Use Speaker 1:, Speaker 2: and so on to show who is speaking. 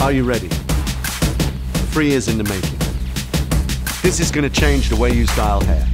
Speaker 1: Are you ready? Three years in the making. This is gonna change the way you style hair.